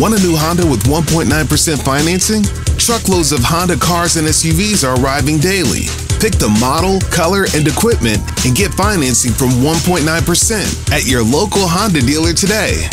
Want a new Honda with 1.9% financing? Truckloads of Honda cars and SUVs are arriving daily. Pick the model, color, and equipment and get financing from 1.9% at your local Honda dealer today.